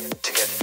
together.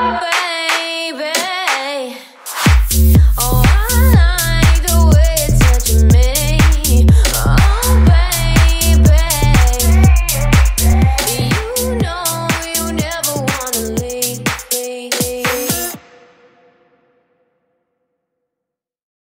love.